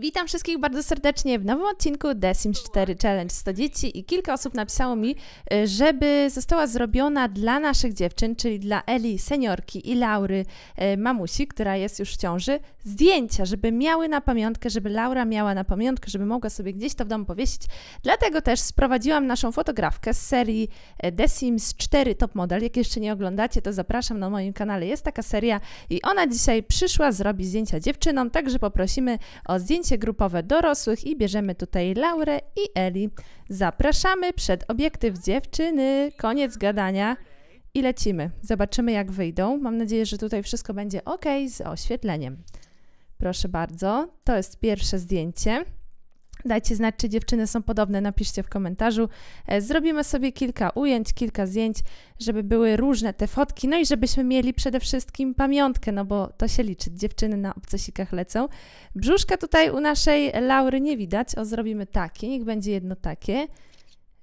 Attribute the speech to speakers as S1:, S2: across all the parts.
S1: Witam wszystkich bardzo serdecznie w nowym odcinku The Sims 4 Challenge 100 dzieci i kilka osób napisało mi, y, żeby została zrobiona dla naszych dziewczyn, czyli dla Eli, seniorki i Laury, y, mamusi, która jest już w ciąży, zdjęcia, żeby miały na pamiątkę, żeby Laura miała na pamiątkę, żeby mogła sobie gdzieś to w domu powiesić. Dlatego też sprowadziłam naszą fotografkę z serii y, The Sims 4 Top Model. Jak jeszcze nie oglądacie, to zapraszam na moim kanale. Jest taka seria i ona dzisiaj przyszła zrobić zdjęcia dziewczynom, także poprosimy o zdjęcie grupowe dorosłych i bierzemy tutaj Laurę i Eli. Zapraszamy przed obiektyw dziewczyny. Koniec gadania. I lecimy. Zobaczymy, jak wyjdą. Mam nadzieję, że tutaj wszystko będzie ok z oświetleniem. Proszę bardzo, to jest pierwsze zdjęcie. Dajcie znać, czy dziewczyny są podobne, napiszcie w komentarzu. E, zrobimy sobie kilka ujęć, kilka zdjęć, żeby były różne te fotki, no i żebyśmy mieli przede wszystkim pamiątkę, no bo to się liczy. Dziewczyny na obcosikach lecą. Brzuszka tutaj u naszej Laury nie widać. O, zrobimy takie, niech będzie jedno takie.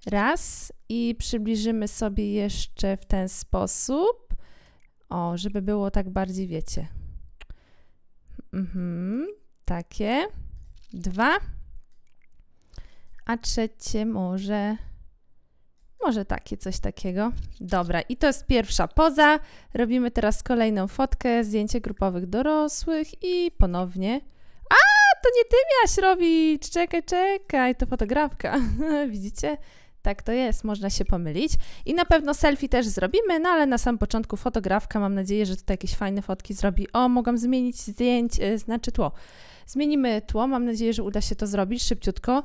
S1: Raz i przybliżymy sobie jeszcze w ten sposób. O, żeby było tak bardziej, wiecie. Mhm, takie. Dwa a trzecie może. Może takie, coś takiego. Dobra, i to jest pierwsza poza. Robimy teraz kolejną fotkę, zdjęcie grupowych dorosłych i ponownie. A, to nie ty miałaś robić! Czekaj, czekaj, to fotografka. Widzicie? Tak to jest, można się pomylić. I na pewno selfie też zrobimy, no ale na samym początku fotografka, mam nadzieję, że tutaj jakieś fajne fotki zrobi. O, mogłam zmienić zdjęć, yy, znaczy tło. Zmienimy tło, mam nadzieję, że uda się to zrobić szybciutko.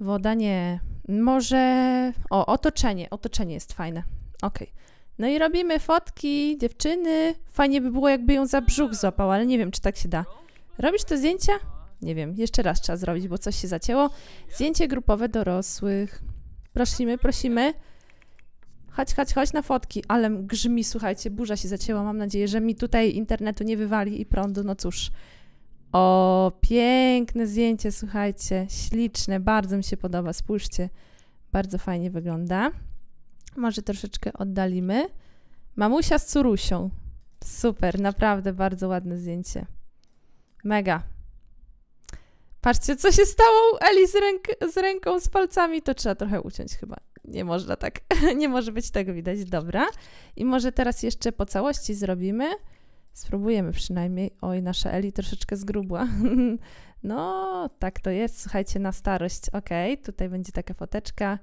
S1: Woda nie. Może. O, otoczenie. Otoczenie jest fajne. Ok. No i robimy fotki dziewczyny. Fajnie by było, jakby ją za brzuch złapał, ale nie wiem, czy tak się da. Robisz te zdjęcia? Nie wiem. Jeszcze raz trzeba zrobić, bo coś się zacięło. Zdjęcie grupowe dorosłych. Prosimy, prosimy. Chodź, chodź, chodź na fotki. Ale grzmi, słuchajcie, burza się zacięła. Mam nadzieję, że mi tutaj internetu nie wywali i prądu. No cóż. O, piękne zdjęcie, słuchajcie, śliczne, bardzo mi się podoba, spójrzcie, bardzo fajnie wygląda. Może troszeczkę oddalimy. Mamusia z Curusią. Super, naprawdę bardzo ładne zdjęcie. Mega. Patrzcie, co się stało u Eli z, ręk z ręką, z palcami. To trzeba trochę uciąć chyba. Nie można tak. Nie może być tego widać. Dobra. I może teraz jeszcze po całości zrobimy. Spróbujemy przynajmniej. Oj, nasza Eli troszeczkę zgrubła. no, tak to jest. Słuchajcie, na starość. Ok, tutaj będzie taka foteczka.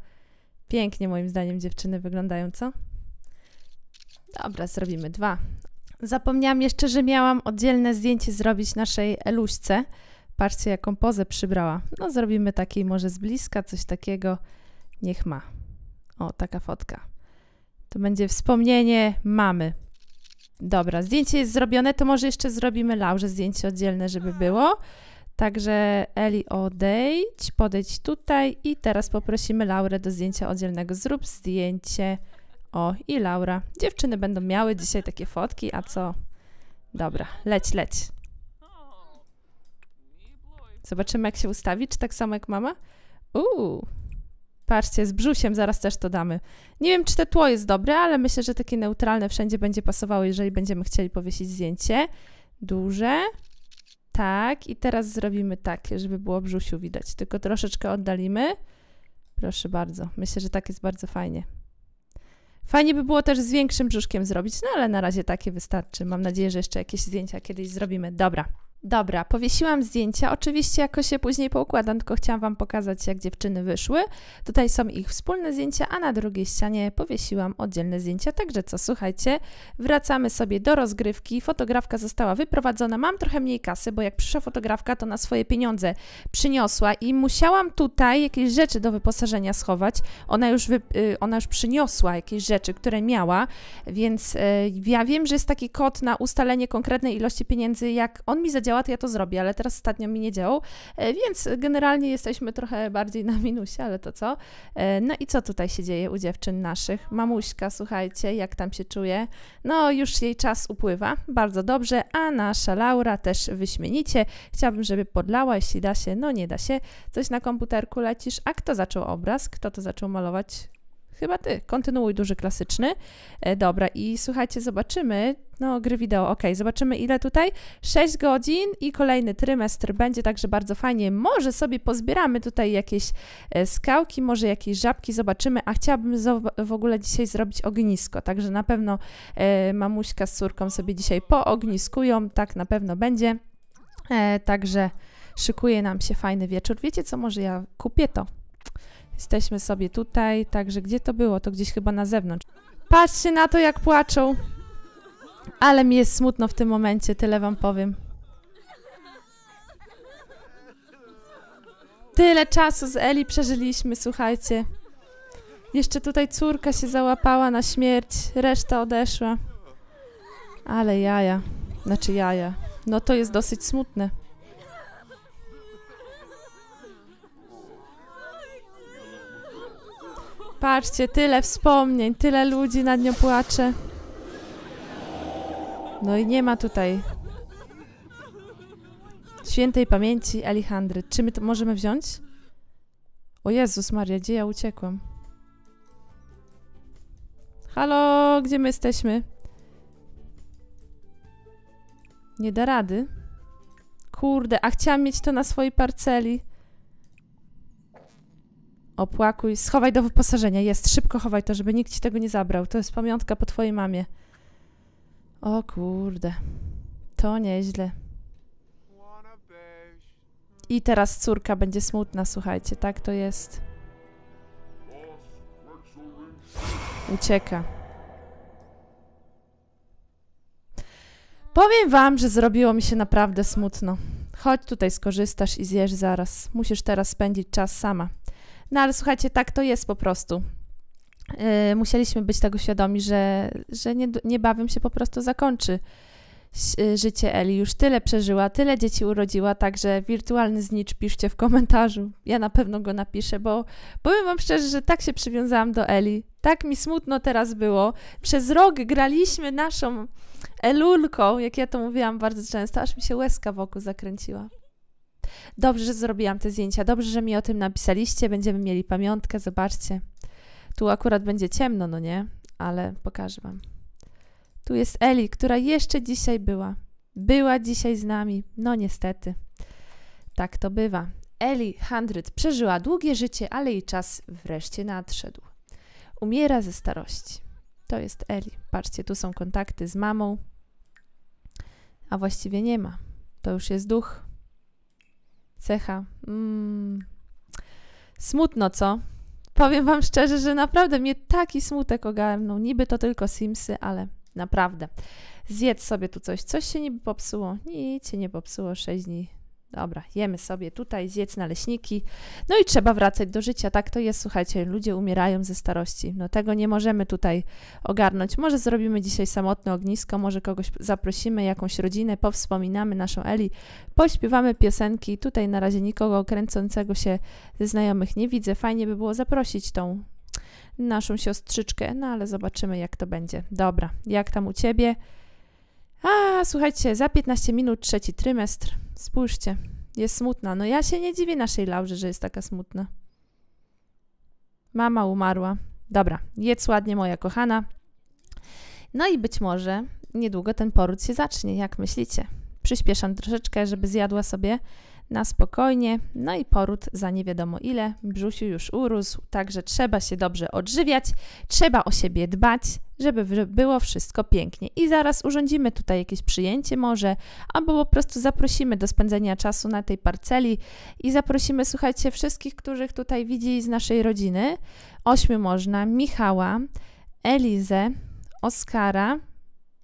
S1: Pięknie moim zdaniem dziewczyny wyglądają, co? Dobra, zrobimy dwa. Zapomniałam jeszcze, że miałam oddzielne zdjęcie zrobić naszej Eluśce. Patrzcie, jaką pozę przybrała. No, zrobimy takiej może z bliska, coś takiego. Niech ma. O, taka fotka. To będzie wspomnienie mamy. Dobra, zdjęcie jest zrobione, to może jeszcze zrobimy Laurze zdjęcie oddzielne, żeby było. Także Eli odejdź, podejdź tutaj i teraz poprosimy Laurę do zdjęcia oddzielnego. Zrób zdjęcie. O, i Laura. Dziewczyny będą miały dzisiaj takie fotki, a co? Dobra, leć, leć. Zobaczymy, jak się ustawi, czy tak samo jak mama? Uuu, Patrzcie, z brzusiem zaraz też to damy. Nie wiem, czy to tło jest dobre, ale myślę, że takie neutralne wszędzie będzie pasowało, jeżeli będziemy chcieli powiesić zdjęcie. Duże. Tak, i teraz zrobimy takie, żeby było brzusiu widać. Tylko troszeczkę oddalimy. Proszę bardzo. Myślę, że tak jest bardzo fajnie. Fajnie by było też z większym brzuszkiem zrobić, no ale na razie takie wystarczy. Mam nadzieję, że jeszcze jakieś zdjęcia kiedyś zrobimy. Dobra. Dobra, powiesiłam zdjęcia. Oczywiście jakoś się później poukładam, tylko chciałam Wam pokazać, jak dziewczyny wyszły. Tutaj są ich wspólne zdjęcia, a na drugiej ścianie powiesiłam oddzielne zdjęcia. Także co, słuchajcie, wracamy sobie do rozgrywki. Fotografka została wyprowadzona. Mam trochę mniej kasy, bo jak przyszła fotografka, to na swoje pieniądze przyniosła i musiałam tutaj jakieś rzeczy do wyposażenia schować. Ona już, wy, y, ona już przyniosła jakieś rzeczy, które miała, więc y, ja wiem, że jest taki kod na ustalenie konkretnej ilości pieniędzy. Jak on mi zadziała, to ja to zrobię, ale teraz ostatnio mi nie działał, e, więc generalnie jesteśmy trochę bardziej na minusie, ale to co? E, no i co tutaj się dzieje u dziewczyn naszych? Mamuśka, słuchajcie, jak tam się czuje? No, już jej czas upływa, bardzo dobrze, a nasza Laura też wyśmienicie. Chciałabym, żeby podlała, jeśli da się, no nie da się. Coś na komputerku lecisz, a kto zaczął obraz? Kto to zaczął malować? Chyba ty. Kontynuuj duży klasyczny. E, dobra, i słuchajcie, zobaczymy. No, gry wideo, ok. Zobaczymy ile tutaj. 6 godzin i kolejny trymestr będzie, także bardzo fajnie. Może sobie pozbieramy tutaj jakieś e, skałki, może jakieś żabki, zobaczymy. A chciałabym w ogóle dzisiaj zrobić ognisko, także na pewno e, mamuśka z córką sobie dzisiaj poogniskują. Tak na pewno będzie. E, także szykuje nam się fajny wieczór. Wiecie co, może ja kupię to. Jesteśmy sobie tutaj, także gdzie to było? To gdzieś chyba na zewnątrz. Patrzcie na to, jak płaczą. Ale mi jest smutno w tym momencie, tyle wam powiem. Tyle czasu z Eli przeżyliśmy, słuchajcie. Jeszcze tutaj córka się załapała na śmierć, reszta odeszła. Ale jaja. Znaczy jaja. No to jest dosyć smutne. Patrzcie, tyle wspomnień, tyle ludzi nad nią płacze. No i nie ma tutaj świętej pamięci Alichandry. Czy my to możemy wziąć? O Jezus Maria, gdzie ja uciekłam? Halo, gdzie my jesteśmy? Nie da rady. Kurde, a chciałam mieć to na swojej parceli. Opłakuj, schowaj do wyposażenia. Jest, szybko chowaj to, żeby nikt ci tego nie zabrał. To jest pamiątka po twojej mamie. O kurde. To nieźle. I teraz córka będzie smutna, słuchajcie, tak to jest. Ucieka. Powiem wam, że zrobiło mi się naprawdę smutno. Chodź tutaj, skorzystasz i zjesz zaraz. Musisz teraz spędzić czas sama. No ale słuchajcie, tak to jest po prostu. Yy, musieliśmy być tego świadomi, że, że nie, niebawem się po prostu zakończy y, życie Eli. Już tyle przeżyła, tyle dzieci urodziła, także wirtualny znicz piszcie w komentarzu. Ja na pewno go napiszę, bo powiem wam szczerze, że tak się przywiązałam do Eli. Tak mi smutno teraz było. Przez rok graliśmy naszą Elulką, jak ja to mówiłam bardzo często, aż mi się łezka wokół zakręciła. Dobrze, że zrobiłam te zdjęcia, dobrze, że mi o tym napisaliście, będziemy mieli pamiątkę, zobaczcie. Tu akurat będzie ciemno, no nie? Ale pokażę wam. Tu jest Eli, która jeszcze dzisiaj była. Była dzisiaj z nami. No niestety. Tak to bywa. Eli Handryt przeżyła długie życie, ale jej czas wreszcie nadszedł. Umiera ze starości. To jest Eli. Patrzcie, tu są kontakty z mamą, a właściwie nie ma. To już jest duch. Cecha. Mm. Smutno, co? Powiem wam szczerze, że naprawdę mnie taki smutek ogarnął. Niby to tylko Simsy, ale naprawdę. Zjedz sobie tu coś. Coś się niby popsuło. Nic się nie popsuło. 6 dni Dobra, jemy sobie tutaj, zjedz naleśniki. No i trzeba wracać do życia. Tak to jest, słuchajcie, ludzie umierają ze starości. No tego nie możemy tutaj ogarnąć. Może zrobimy dzisiaj samotne ognisko, może kogoś zaprosimy, jakąś rodzinę, powspominamy naszą Eli, pośpiewamy piosenki. Tutaj na razie nikogo kręcącego się ze znajomych nie widzę. Fajnie by było zaprosić tą naszą siostrzyczkę, no ale zobaczymy jak to będzie. Dobra, jak tam u Ciebie? A, słuchajcie, za 15 minut trzeci trymestr. Spójrzcie, jest smutna. No ja się nie dziwię naszej Laurze, że jest taka smutna. Mama umarła. Dobra, jedz ładnie, moja kochana. No i być może niedługo ten poród się zacznie, jak myślicie? Przyspieszam troszeczkę, żeby zjadła sobie na spokojnie. No i poród za nie wiadomo ile. Brzusiu już urósł, także trzeba się dobrze odżywiać, trzeba o siebie dbać, żeby było wszystko pięknie. I zaraz urządzimy tutaj jakieś przyjęcie może, albo po prostu zaprosimy do spędzenia czasu na tej parceli i zaprosimy, słuchajcie, wszystkich, których tutaj widzi z naszej rodziny. Ośmiu można, Michała, Elizę, Oskara,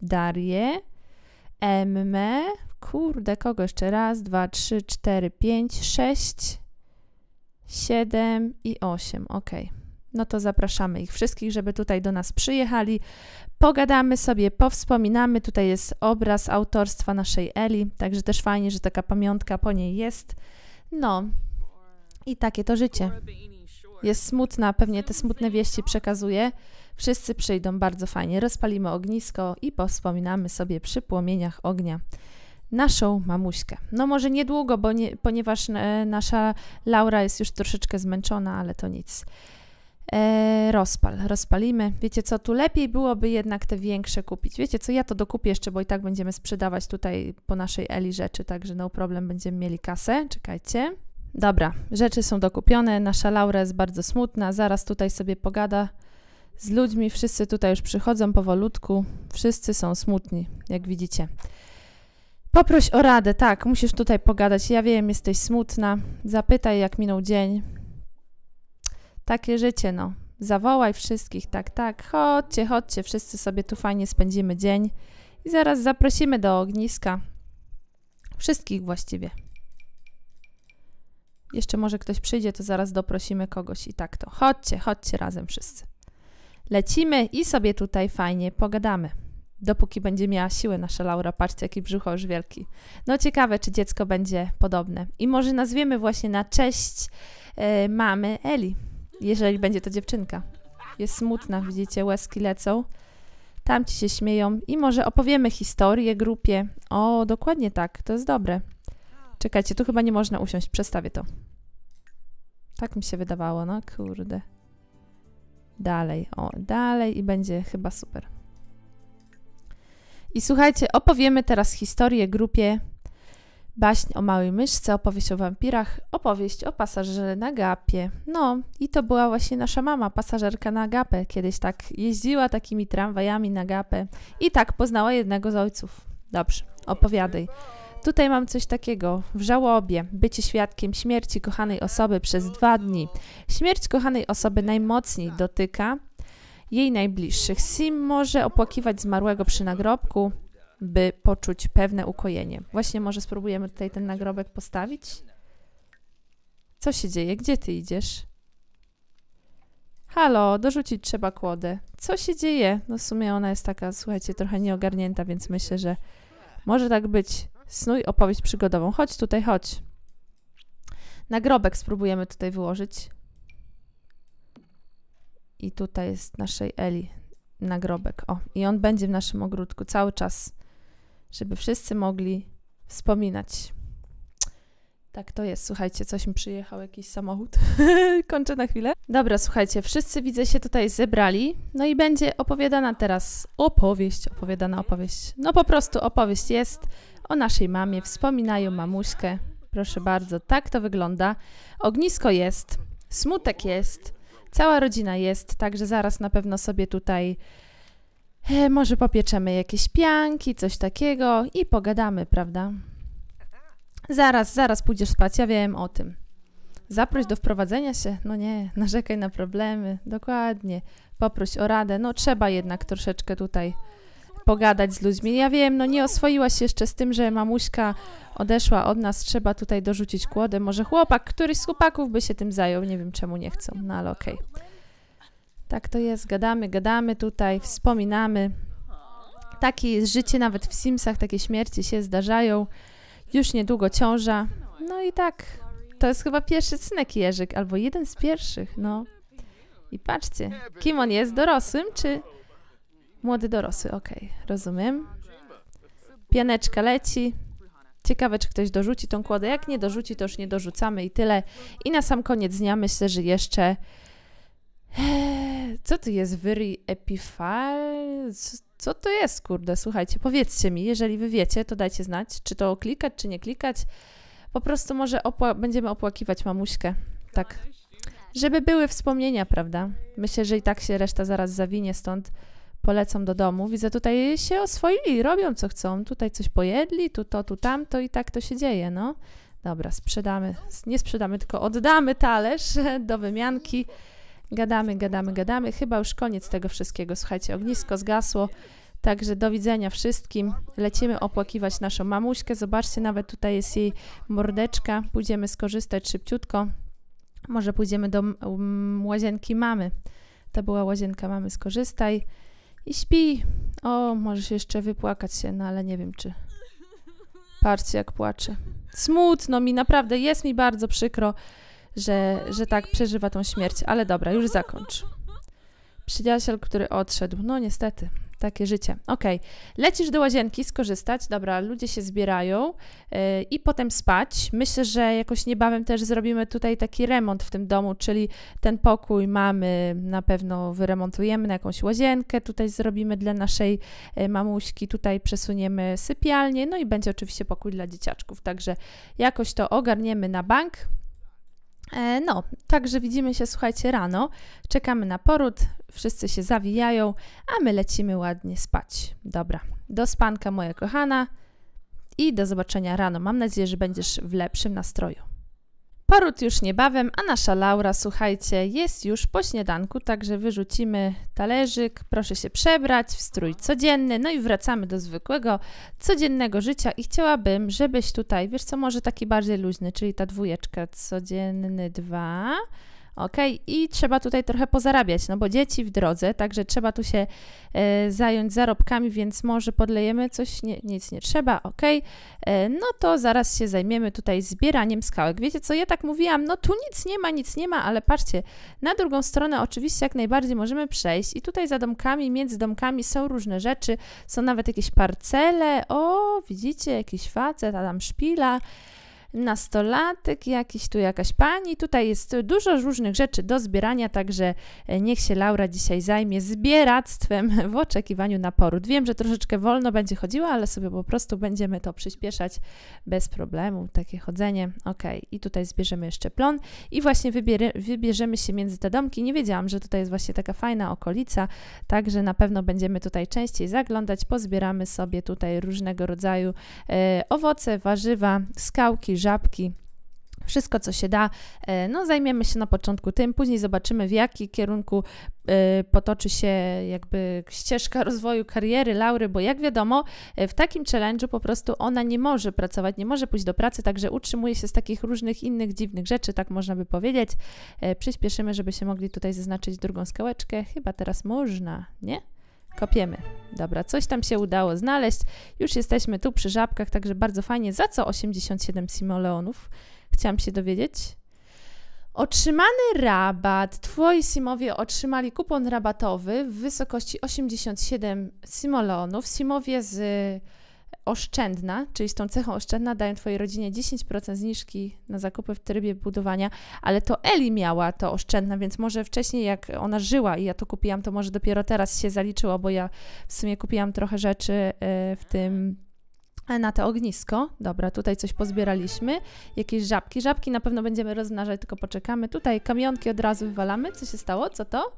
S1: Darię, Emmę, Kurde, kogo jeszcze? Raz, dwa, trzy, cztery, pięć, sześć, siedem i osiem. Ok. No to zapraszamy ich wszystkich, żeby tutaj do nas przyjechali. Pogadamy sobie, powspominamy. Tutaj jest obraz autorstwa naszej Eli, także też fajnie, że taka pamiątka po niej jest. No i takie to życie. Jest smutna, pewnie te smutne wieści przekazuje. Wszyscy przyjdą bardzo fajnie. Rozpalimy ognisko i powspominamy sobie przy płomieniach ognia naszą mamuśkę. No może niedługo, bo nie, ponieważ e, nasza Laura jest już troszeczkę zmęczona, ale to nic. E, rozpal, rozpalimy. Wiecie co, tu lepiej byłoby jednak te większe kupić. Wiecie co, ja to dokupię jeszcze, bo i tak będziemy sprzedawać tutaj po naszej Eli rzeczy, także no problem, będziemy mieli kasę. Czekajcie. Dobra, rzeczy są dokupione, nasza Laura jest bardzo smutna, zaraz tutaj sobie pogada z ludźmi, wszyscy tutaj już przychodzą powolutku, wszyscy są smutni, jak widzicie. Poproś o radę, tak, musisz tutaj pogadać. Ja wiem, jesteś smutna. Zapytaj, jak minął dzień. Takie życie, no. Zawołaj wszystkich, tak, tak. Chodźcie, chodźcie, wszyscy sobie tu fajnie spędzimy dzień. I zaraz zaprosimy do ogniska. Wszystkich właściwie. Jeszcze może ktoś przyjdzie, to zaraz doprosimy kogoś i tak to. Chodźcie, chodźcie razem wszyscy. Lecimy i sobie tutaj fajnie pogadamy dopóki będzie miała siłę nasza Laura. Patrzcie, jaki brzucho już wielki. No ciekawe, czy dziecko będzie podobne. I może nazwiemy właśnie na cześć e, mamy Eli, jeżeli będzie to dziewczynka. Jest smutna, widzicie, łezki lecą. Tam ci się śmieją i może opowiemy historię grupie. O, dokładnie tak, to jest dobre. Czekajcie, tu chyba nie można usiąść, przestawię to. Tak mi się wydawało, no kurde. Dalej, o, dalej i będzie chyba super. I słuchajcie, opowiemy teraz historię grupie Baśń o małej myszce, opowieść o wampirach, opowieść o pasażerze na gapie. No, i to była właśnie nasza mama, pasażerka na gapę. Kiedyś tak jeździła takimi tramwajami na gapę i tak poznała jednego z ojców. Dobrze, opowiadaj. Tutaj mam coś takiego. W żałobie, bycie świadkiem śmierci kochanej osoby przez dwa dni. Śmierć kochanej osoby najmocniej dotyka jej najbliższych. Sim może opłakiwać zmarłego przy nagrobku, by poczuć pewne ukojenie. Właśnie może spróbujemy tutaj ten nagrobek postawić? Co się dzieje? Gdzie ty idziesz? Halo, dorzucić trzeba kłodę. Co się dzieje? No w sumie ona jest taka, słuchajcie, trochę nieogarnięta, więc myślę, że może tak być. Snuj opowieść przygodową. Chodź tutaj, chodź. Nagrobek spróbujemy tutaj wyłożyć. I tutaj jest naszej Eli nagrobek. O, i on będzie w naszym ogródku cały czas, żeby wszyscy mogli wspominać. Tak to jest. Słuchajcie, coś mi przyjechał, jakiś samochód. Kończę na chwilę. Dobra, słuchajcie, wszyscy widzę się tutaj zebrali. No i będzie opowiadana teraz opowieść, opowiadana opowieść. No po prostu opowieść jest o naszej mamie. Wspominają mamuśkę. Proszę bardzo, tak to wygląda. Ognisko jest, smutek jest, Cała rodzina jest, także zaraz na pewno sobie tutaj e, może popieczemy jakieś pianki, coś takiego i pogadamy, prawda? Zaraz, zaraz pójdziesz spać, ja wiem o tym. Zaproś do wprowadzenia się? No nie, narzekaj na problemy, dokładnie. Poproś o radę, no trzeba jednak troszeczkę tutaj pogadać z ludźmi. Ja wiem, no nie oswoiłaś się jeszcze z tym, że mamuśka odeszła od nas, trzeba tutaj dorzucić kłodę. Może chłopak, któryś z chłopaków by się tym zajął, nie wiem czemu nie chcą, no ale okej. Okay. Tak to jest, gadamy, gadamy tutaj, wspominamy. Takie życie, nawet w Simsach takie śmierci się zdarzają. Już niedługo ciąża. No i tak, to jest chyba pierwszy synek Jerzyk, albo jeden z pierwszych, no. I patrzcie, kim on jest, dorosłym czy Młody dorosły, okej, okay, rozumiem. Pianeczka leci. Ciekawe, czy ktoś dorzuci tą kłodę. Jak nie dorzuci, to już nie dorzucamy i tyle. I na sam koniec dnia myślę, że jeszcze... Eee, co to jest? Wyry Epifal? Co to jest, kurde? Słuchajcie, powiedzcie mi, jeżeli wy wiecie, to dajcie znać, czy to klikać, czy nie klikać. Po prostu może opła będziemy opłakiwać mamuśkę. Tak. Żeby były wspomnienia, prawda? Myślę, że i tak się reszta zaraz zawinie stąd polecą do domu. Widzę, tutaj się oswoili, robią co chcą. Tutaj coś pojedli, tu to, tu tamto i tak to się dzieje, no. Dobra, sprzedamy, nie sprzedamy, tylko oddamy talerz do wymianki. Gadamy, gadamy, gadamy. Chyba już koniec tego wszystkiego. Słuchajcie, ognisko zgasło. Także do widzenia wszystkim. Lecimy opłakiwać naszą mamuśkę. Zobaczcie, nawet tutaj jest jej mordeczka. Pójdziemy skorzystać szybciutko. Może pójdziemy do łazienki mamy. To była łazienka mamy, skorzystaj i śpi. O, możesz jeszcze wypłakać się, no ale nie wiem czy. Patrzcie, jak płacze. Smutno mi, naprawdę, jest mi bardzo przykro, że, że tak przeżywa tą śmierć, ale dobra, już zakończ. Przyjaciel, który odszedł, no niestety, takie życie. Ok, lecisz do łazienki skorzystać, dobra, ludzie się zbierają yy, i potem spać. Myślę, że jakoś niebawem też zrobimy tutaj taki remont w tym domu, czyli ten pokój mamy, na pewno wyremontujemy na jakąś łazienkę, tutaj zrobimy dla naszej yy, mamuśki, tutaj przesuniemy sypialnię, no i będzie oczywiście pokój dla dzieciaczków, także jakoś to ogarniemy na bank. E, no, także widzimy się, słuchajcie, rano. Czekamy na poród, wszyscy się zawijają, a my lecimy ładnie spać. Dobra, do spanka, moja kochana, i do zobaczenia rano. Mam nadzieję, że będziesz w lepszym nastroju. Poród już niebawem, a nasza Laura, słuchajcie, jest już po śniadanku, także wyrzucimy talerzyk, proszę się przebrać w strój codzienny, no i wracamy do zwykłego, codziennego życia i chciałabym, żebyś tutaj, wiesz co, może taki bardziej luźny, czyli ta dwójeczka, codzienny dwa, ok? I trzeba tutaj trochę pozarabiać, no bo dzieci w drodze, także trzeba tu się e, zająć zarobkami, więc może podlejemy coś, nie, nic nie trzeba, ok? E, no to zaraz się zajmiemy tutaj zbieraniem skałek. Wiecie co, ja tak mówiłam, no tu nic nie ma, nic nie ma, ale patrzcie, na drugą stronę oczywiście jak najbardziej możemy przejść i tutaj za domkami, między domkami są różne rzeczy, są nawet jakieś parcele, o, widzicie, jakiś facet, a tam szpila, nastolatek, jakiś tu jakaś pani. Tutaj jest dużo różnych rzeczy do zbierania, także e, niech się Laura dzisiaj zajmie zbieractwem w oczekiwaniu na poród. Wiem, że troszeczkę wolno będzie chodziła, ale sobie po prostu będziemy to przyspieszać bez problemu. Takie chodzenie. Ok, i tutaj zbierzemy jeszcze plon i właśnie wybierze, wybierzemy się między te domki. Nie wiedziałam, że tutaj jest właśnie taka fajna okolica, także na pewno będziemy tutaj częściej zaglądać. Pozbieramy sobie tutaj różnego rodzaju e, owoce, warzywa, skałki, żabki. Wszystko, co się da, e, no zajmiemy się na początku tym, później zobaczymy, w jaki kierunku e, potoczy się jakby ścieżka rozwoju kariery Laury, bo jak wiadomo, e, w takim challenge'u po prostu ona nie może pracować, nie może pójść do pracy, także utrzymuje się z takich różnych innych dziwnych rzeczy, tak można by powiedzieć. Przyspieszymy, żeby się mogli tutaj zaznaczyć drugą skałeczkę. Chyba teraz można, nie? Kopiemy. Dobra, coś tam się udało znaleźć. Już jesteśmy tu przy żabkach, także bardzo fajnie. Za co 87 simoleonów? Chciałam się dowiedzieć. Otrzymany rabat. Twoi simowie otrzymali kupon rabatowy w wysokości 87 simoleonów. Simowie z oszczędna, czyli z tą cechą oszczędna dają Twojej rodzinie 10% zniżki na zakupy w trybie budowania, ale to Eli miała to oszczędna, więc może wcześniej jak ona żyła i ja to kupiłam, to może dopiero teraz się zaliczyło, bo ja w sumie kupiłam trochę rzeczy e, w tym e, na to ognisko. Dobra, tutaj coś pozbieraliśmy. Jakieś żabki. Żabki na pewno będziemy rozmnażać, tylko poczekamy. Tutaj kamionki od razu wywalamy. Co się stało? Co to?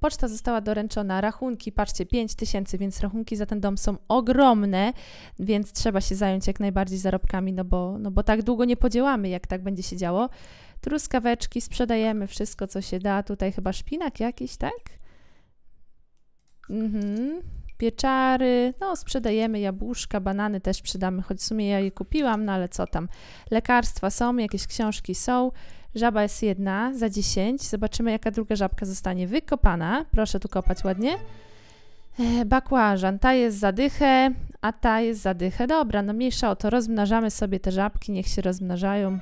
S1: Poczta została doręczona, rachunki, patrzcie, 5 tysięcy, więc rachunki za ten dom są ogromne, więc trzeba się zająć jak najbardziej zarobkami, no bo, no bo tak długo nie podziałamy, jak tak będzie się działo. Truskaweczki, sprzedajemy wszystko, co się da. Tutaj chyba szpinak jakiś, tak? Mhm. Pieczary, no sprzedajemy jabłuszka, banany też sprzedamy, choć w sumie ja je kupiłam, no ale co tam. Lekarstwa są, jakieś książki są. Żaba jest jedna za 10. Zobaczymy, jaka druga żabka zostanie wykopana. Proszę tu kopać ładnie. E, bakłażan, ta jest za dychę, a ta jest za dychę. Dobra, no mniejsza o to, rozmnażamy sobie te żabki, niech się rozmnażają.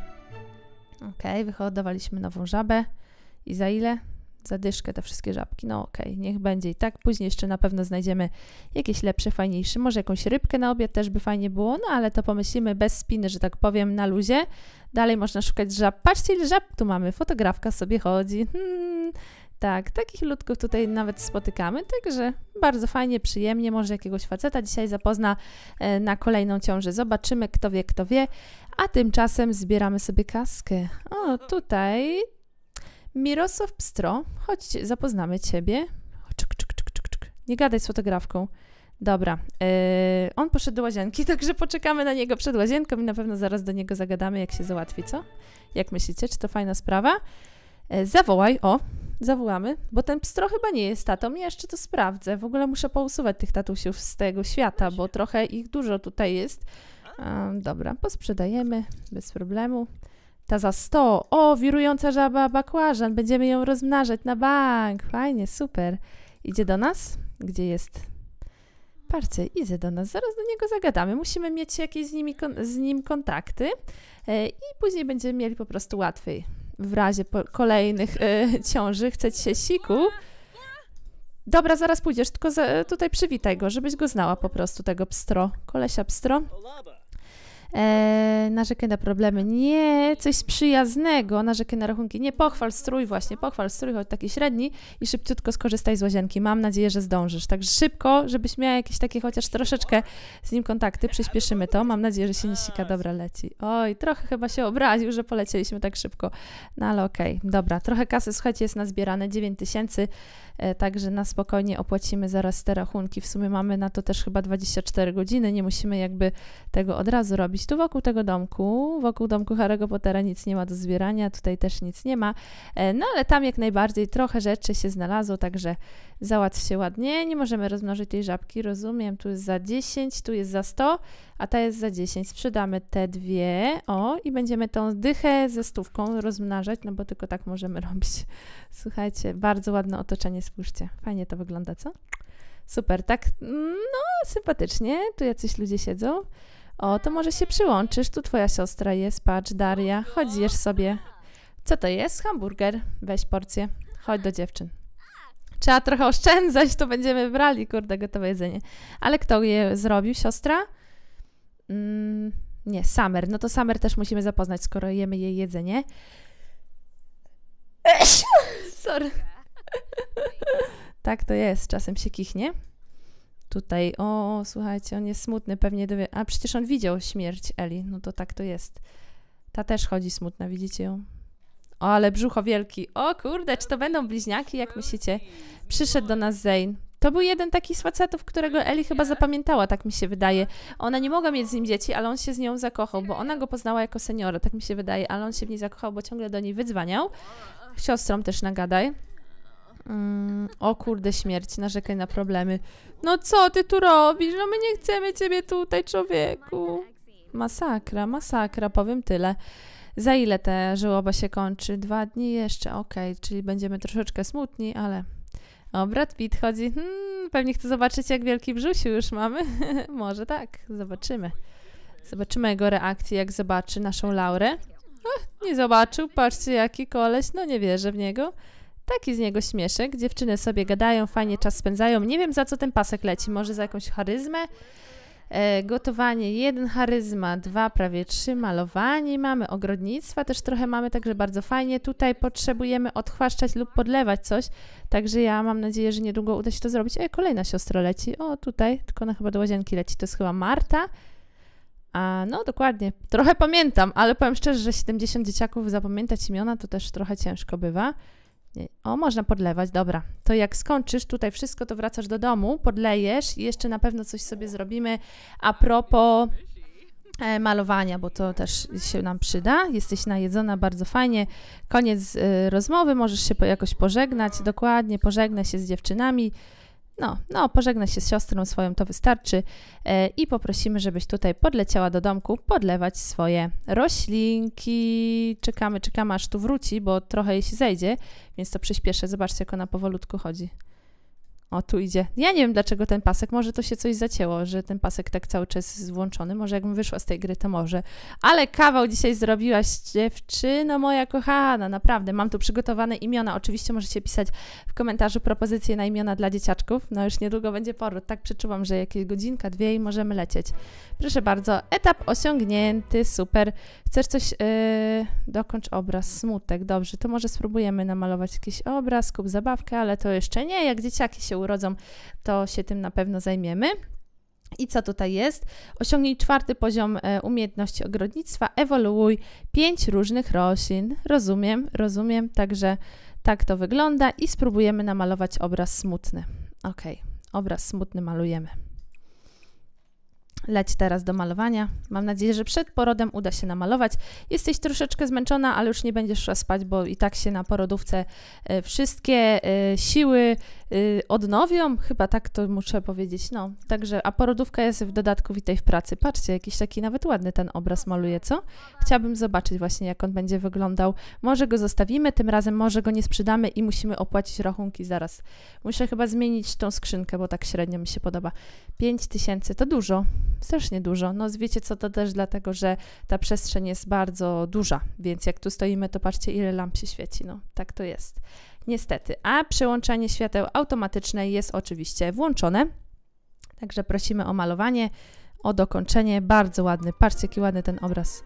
S1: Ok, wyhodowaliśmy nową żabę. I za ile? Zadyszkę te wszystkie żabki. No okej, okay, niech będzie i tak. Później jeszcze na pewno znajdziemy jakieś lepsze, fajniejsze. Może jakąś rybkę na obiad też by fajnie było, no ale to pomyślimy bez spiny, że tak powiem, na luzie. Dalej można szukać żab. Patrzcie, ile żab tu mamy. Fotografka sobie chodzi. Hmm, tak, takich ludków tutaj nawet spotykamy, także bardzo fajnie, przyjemnie. Może jakiegoś faceta dzisiaj zapozna e, na kolejną ciążę. Zobaczymy, kto wie, kto wie. A tymczasem zbieramy sobie kaskę. O, tutaj Mirosław Pstro, chodź, zapoznamy Ciebie. Czyk, czyk, czyk, czyk, czyk. Nie gadaj z fotografką. Dobra, yy, on poszedł do łazienki, także poczekamy na niego przed łazienką i na pewno zaraz do niego zagadamy, jak się załatwi, co? Jak myślicie, czy to fajna sprawa? Yy, zawołaj, o, zawołamy, bo ten pstro chyba nie jest tatą, ja jeszcze to sprawdzę. W ogóle muszę pousuwać tych tatusiów z tego świata, bo trochę ich dużo tutaj jest. Yy, dobra, posprzedajemy bez problemu. Ta za 100. O, wirująca żaba bakłażan. Będziemy ją rozmnażać na bank. Fajnie, super. Idzie do nas? Gdzie jest? Patrzcie, idzie do nas. Zaraz do niego zagadamy. Musimy mieć jakieś z, nimi, z nim kontakty e, i później będziemy mieli po prostu łatwiej w razie kolejnych e, ciąży. Chcecie się siku? Dobra, zaraz pójdziesz, tylko za, tutaj przywitaj go, żebyś go znała po prostu, tego pstro. Kolesia pstro. E, narzekaj na problemy. Nie, coś przyjaznego. Narzekaj na rachunki. Nie, pochwal strój właśnie, pochwal strój, choć taki średni i szybciutko skorzystaj z łazienki. Mam nadzieję, że zdążysz. Także szybko, żebyś miała jakieś takie chociaż troszeczkę z nim kontakty. Przyspieszymy to. Mam nadzieję, że się nie sika. Dobra, leci. Oj, trochę chyba się obraził, że polecieliśmy tak szybko. No ale okej, okay. dobra. Trochę kasy, słuchajcie, jest nazbierane. 9 tysięcy. E, także na spokojnie opłacimy zaraz te rachunki. W sumie mamy na to też chyba 24 godziny, nie musimy jakby tego od razu robić. Tu wokół tego domku, wokół domku Harry'ego Pottera nic nie ma do zbierania, tutaj też nic nie ma, e, no ale tam jak najbardziej trochę rzeczy się znalazło, także załatw się ładnie. Nie możemy rozmnożyć tej żabki, rozumiem, tu jest za 10, tu jest za 100, a ta jest za 10. Sprzedamy te dwie, o, i będziemy tą dychę ze stówką rozmnażać, no bo tylko tak możemy robić. Słuchajcie, bardzo ładne otoczenie, spójrzcie. Fajnie to wygląda, co? Super, tak, no, sympatycznie. Tu jacyś ludzie siedzą. O, to może się przyłączysz. Tu twoja siostra jest, patrz, Daria. Chodź, zjesz sobie. Co to jest? Hamburger. Weź porcję. Chodź do dziewczyn. Trzeba trochę oszczędzać, to będziemy brali, kurde, gotowe jedzenie. Ale kto je zrobił? Siostra? Mm, nie, Summer. No to Summer też musimy zapoznać, skoro jemy jej jedzenie. Sorry. tak to jest, czasem się kichnie. Tutaj, o, słuchajcie, on jest smutny, pewnie dowie. A przecież on widział śmierć Eli, no to tak to jest. Ta też chodzi smutna, widzicie ją? O, ale brzucho wielki. O kurde, czy to będą bliźniaki, jak myślicie? Przyszedł do nas Zane. To był jeden taki z facetów, którego Eli chyba zapamiętała, tak mi się wydaje. Ona nie mogła mieć z nim dzieci, ale on się z nią zakochał, bo ona go poznała jako seniora, tak mi się wydaje, ale on się w niej zakochał, bo ciągle do niej wydzwaniał. Siostrą też nagadaj. Mm, o kurde, śmierć, narzekaj na problemy. No co ty tu robisz? No my nie chcemy ciebie tutaj, człowieku. Masakra, masakra, powiem tyle. Za ile ta żałoba się kończy? Dwa dni jeszcze, okej, okay, czyli będziemy troszeczkę smutni, ale... O, Brad Pitt chodzi, hmm, pewnie chce zobaczyć, jak wielki brzusiu już mamy. Może tak, zobaczymy. Zobaczymy jego reakcję, jak zobaczy naszą Laurę. Nie zobaczył, patrzcie, jaki koleś, no nie wierzę w niego. Taki z niego śmieszek. Dziewczyny sobie gadają, fajnie czas spędzają. Nie wiem, za co ten pasek leci. Może za jakąś charyzmę? E, gotowanie jeden charyzma, dwa prawie trzy malowanie mamy, ogrodnictwa też trochę mamy, także bardzo fajnie. Tutaj potrzebujemy odchwaszczać lub podlewać coś, także ja mam nadzieję, że niedługo uda się to zrobić. E, kolejna siostra leci, o tutaj, tylko ona chyba do łazienki leci, to jest chyba Marta. A no dokładnie, trochę pamiętam, ale powiem szczerze, że 70 dzieciaków zapamiętać imiona to też trochę ciężko bywa. O, można podlewać, dobra. To jak skończysz tutaj wszystko, to wracasz do domu, podlejesz i jeszcze na pewno coś sobie zrobimy a propos e, malowania, bo to też się nam przyda. Jesteś najedzona bardzo fajnie. Koniec y, rozmowy, możesz się jakoś pożegnać, dokładnie, pożegnaj się z dziewczynami. No, no, pożegnaj się z siostrą swoją, to wystarczy e, i poprosimy, żebyś tutaj podleciała do domku podlewać swoje roślinki. Czekamy, czekamy aż tu wróci, bo trochę jej się zejdzie, więc to przyspieszę. Zobaczcie, jak ona powolutku chodzi. O, tu idzie. Ja nie wiem, dlaczego ten pasek, może to się coś zacięło, że ten pasek tak cały czas jest włączony. Może jakbym wyszła z tej gry, to może. Ale kawał dzisiaj zrobiłaś, dziewczyno moja kochana, naprawdę. Mam tu przygotowane imiona. Oczywiście możecie pisać w komentarzu propozycje na imiona dla dzieciaczków. No już niedługo będzie poród. Tak przeczuwam, że jakieś godzinka, dwie i możemy lecieć. Proszę bardzo, etap osiągnięty, super. Chcesz coś, yy, dokończ obraz, smutek, dobrze, to może spróbujemy namalować jakiś obraz, kup zabawkę, ale to jeszcze nie, jak dzieciaki się urodzą, to się tym na pewno zajmiemy. I co tutaj jest? Osiągnij czwarty poziom e, umiejętności ogrodnictwa, ewoluuj pięć różnych roślin. Rozumiem, rozumiem, także tak to wygląda i spróbujemy namalować obraz smutny. Ok, obraz smutny malujemy leć teraz do malowania. Mam nadzieję, że przed porodem uda się namalować. Jesteś troszeczkę zmęczona, ale już nie będziesz szła spać, bo i tak się na porodówce e, wszystkie e, siły e, odnowią. Chyba tak to muszę powiedzieć. No, także, a porodówka jest w dodatku witaj w pracy. Patrzcie, jakiś taki nawet ładny ten obraz maluje, co? Chciałabym zobaczyć właśnie, jak on będzie wyglądał. Może go zostawimy, tym razem może go nie sprzedamy i musimy opłacić rachunki zaraz. Muszę chyba zmienić tą skrzynkę, bo tak średnio mi się podoba. 5 tysięcy to dużo strasznie dużo. No wiecie co, to też dlatego, że ta przestrzeń jest bardzo duża, więc jak tu stoimy, to patrzcie ile lamp się świeci, no tak to jest. niestety. A przełączanie świateł automatyczne jest oczywiście włączone. Także prosimy o malowanie, o dokończenie. Bardzo ładny. Patrzcie, jaki ładny ten obraz.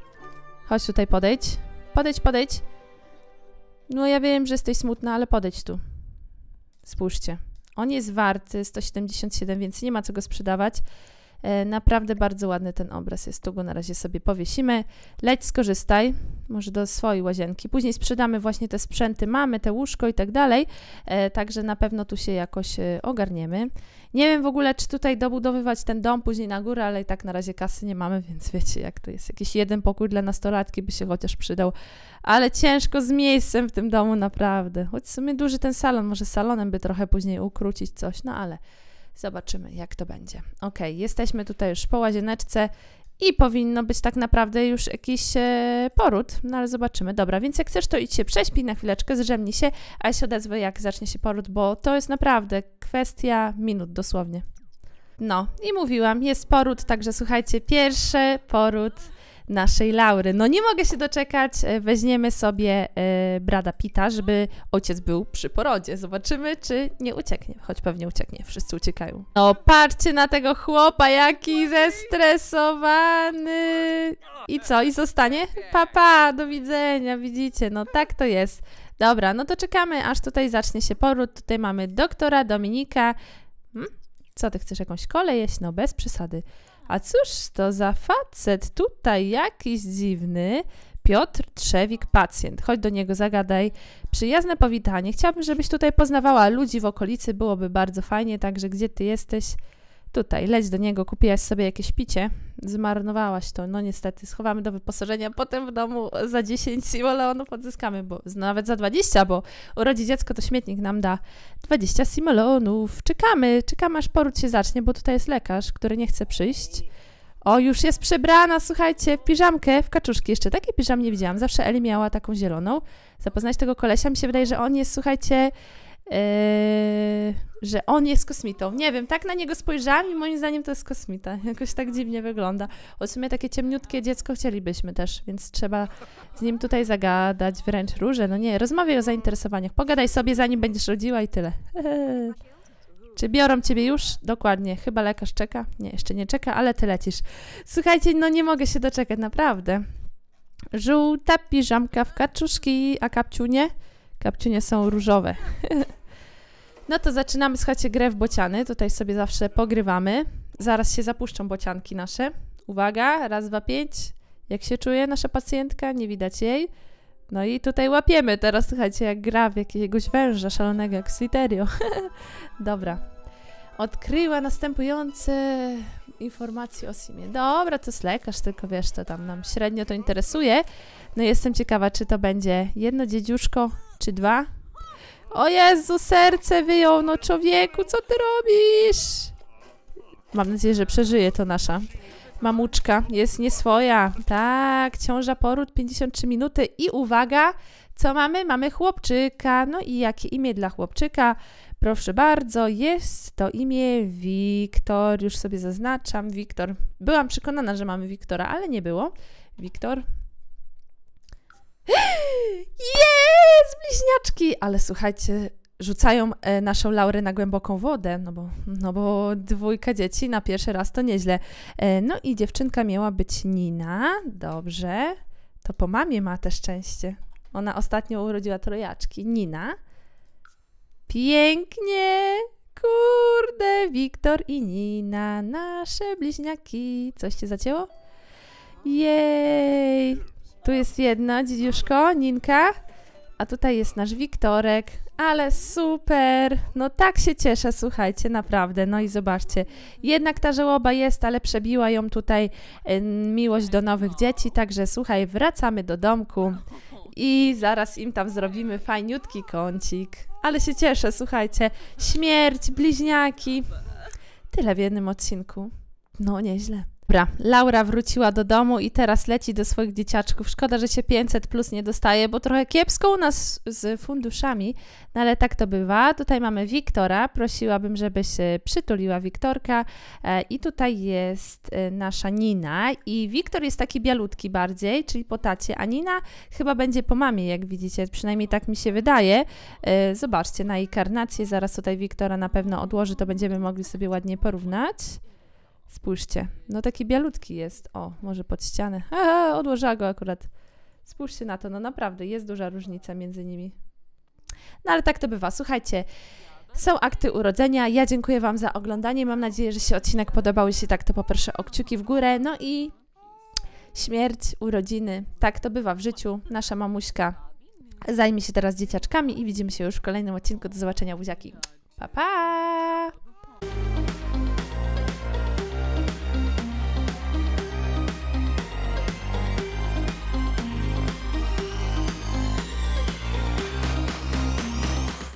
S1: Chodź tutaj, podejdź. Podejdź, podejdź. No ja wiem, że jesteś smutna, ale podejdź tu. Spójrzcie. On jest warty 177, więc nie ma co go sprzedawać. E, naprawdę bardzo ładny ten obraz jest. Tu go na razie sobie powiesimy. Leć, skorzystaj, może do swojej łazienki. Później sprzedamy właśnie te sprzęty, mamy te łóżko i tak dalej, e, także na pewno tu się jakoś e, ogarniemy. Nie wiem w ogóle, czy tutaj dobudowywać ten dom później na górę, ale i tak na razie kasy nie mamy, więc wiecie, jak to jest. Jakiś jeden pokój dla nastolatki by się chociaż przydał, ale ciężko z miejscem w tym domu, naprawdę. Choć w sumie duży ten salon, może salonem by trochę później ukrócić coś, no ale Zobaczymy, jak to będzie. Ok, jesteśmy tutaj już po łazieneczce i powinno być tak naprawdę już jakiś e, poród, no ale zobaczymy. Dobra, więc jak chcesz, to idź się prześpij na chwileczkę, zrzemnij się, a ja się odezwę, jak zacznie się poród, bo to jest naprawdę kwestia minut dosłownie. No i mówiłam, jest poród, także słuchajcie, pierwszy poród naszej Laury. No nie mogę się doczekać, e, weźmiemy sobie y, Brada Pita, żeby ojciec był przy porodzie. Zobaczymy, czy nie ucieknie, choć pewnie ucieknie, wszyscy uciekają. No patrzcie na tego chłopa, jaki zestresowany. I co, i zostanie? Papa, pa, do widzenia, widzicie, no tak to jest. Dobra, no to czekamy, aż tutaj zacznie się poród. Tutaj mamy doktora Dominika. Hmm? Co, ty chcesz jakąś kolej jeść? No bez przesady. A cóż to za facet tutaj jakiś dziwny? Piotr Trzewik, pacjent. Chodź do niego, zagadaj. Przyjazne powitanie. Chciałabym, żebyś tutaj poznawała ludzi w okolicy. Byłoby bardzo fajnie, także gdzie ty jesteś? Tutaj, leć do niego, kupiłaś sobie jakieś picie, zmarnowałaś to, no niestety, schowamy do wyposażenia, potem w domu za 10 simoleonów odzyskamy, bo nawet za 20, bo urodzi dziecko, to śmietnik nam da 20 simoleonów. Czekamy, czekamy aż poród się zacznie, bo tutaj jest lekarz, który nie chce przyjść. O, już jest przebrana, słuchajcie, w piżamkę, w kaczuszki. Jeszcze takiej piżam nie widziałam. Zawsze Eli miała taką zieloną. Zapoznać tego kolesia, mi się wydaje, że on jest, słuchajcie, że on jest kosmitą. Nie wiem, tak na niego spojrzałam i moim zdaniem to jest kosmita. Jakoś tak dziwnie wygląda. O sumie takie ciemniutkie dziecko chcielibyśmy też, więc trzeba z nim tutaj zagadać, wręcz róże. No nie, rozmawiaj o zainteresowaniach. Pogadaj sobie, zanim będziesz rodziła i tyle. Czy biorą ciebie już? Dokładnie. Chyba lekarz czeka. Nie, jeszcze nie czeka, ale ty lecisz. Słuchajcie, no nie mogę się doczekać, naprawdę. Żółta piżamka w kaczuszki, a kapciunie? Kapciunie są różowe. No to zaczynamy, słuchajcie, grę w bociany. Tutaj sobie zawsze pogrywamy. Zaraz się zapuszczą bocianki nasze. Uwaga, raz, dwa, pięć. Jak się czuje nasza pacjentka? Nie widać jej. No i tutaj łapiemy teraz, słuchajcie, jak gra w jakiegoś węża szalonego, jak Sliterio. Dobra. Odkryła następujące informacje o Simie. Dobra, to jest lekarz, tylko wiesz, to tam nam średnio to interesuje. No jestem ciekawa, czy to będzie jedno dziedziuszko, czy dwa. O Jezu, serce wyjął, no człowieku, co ty robisz? Mam nadzieję, że przeżyje to nasza mamuczka. Jest nieswoja. Tak, ciąża poród, 53 minuty i uwaga, co mamy? Mamy chłopczyka. No i jakie imię dla chłopczyka? Proszę bardzo, jest to imię Wiktor. Już sobie zaznaczam, Wiktor. Byłam przekonana, że mamy Wiktora, ale nie było. Wiktor, jest! Bliźniaczki! Ale słuchajcie, rzucają e, naszą Laurę na głęboką wodę, no bo, no bo dwójka dzieci na pierwszy raz to nieźle. E, no i dziewczynka miała być Nina, dobrze. To po mamie ma te szczęście. Ona ostatnio urodziła trojaczki. Nina. Pięknie! Kurde, Wiktor i Nina, nasze bliźniaki. Coś się zacięło? Jej! Tu jest jedna dziedziuszko, Ninka, a tutaj jest nasz Wiktorek, ale super, no tak się cieszę, słuchajcie, naprawdę, no i zobaczcie, jednak ta żałoba jest, ale przebiła ją tutaj y, miłość do nowych dzieci, także słuchaj, wracamy do domku. I zaraz im tam zrobimy fajniutki kącik, ale się cieszę, słuchajcie, śmierć, bliźniaki, tyle w jednym odcinku, no nieźle. Dobra, Laura wróciła do domu i teraz leci do swoich dzieciaczków. Szkoda, że się 500 plus nie dostaje, bo trochę kiepsko u nas z funduszami, no ale tak to bywa. Tutaj mamy Wiktora, prosiłabym, żebyś przytuliła Wiktorka e, i tutaj jest e, nasza Nina i Wiktor jest taki bialutki bardziej, czyli po tacie, a Nina chyba będzie po mamie, jak widzicie, przynajmniej tak mi się wydaje. E, zobaczcie na jej karnację, zaraz tutaj Wiktora na pewno odłoży, to będziemy mogli sobie ładnie porównać. Spójrzcie, no taki bialutki jest. O, może pod ścianę. Aha, odłożyła go akurat. Spójrzcie na to, no naprawdę jest duża różnica między nimi. No ale tak to bywa. Słuchajcie, są akty urodzenia. Ja dziękuję Wam za oglądanie. Mam nadzieję, że się odcinek podobał. Jeśli tak, to poproszę o kciuki w górę. No i śmierć, urodziny. Tak to bywa w życiu. Nasza mamuśka zajmie się teraz dzieciaczkami i widzimy się już w kolejnym odcinku. Do zobaczenia, buziaki. Pa, pa!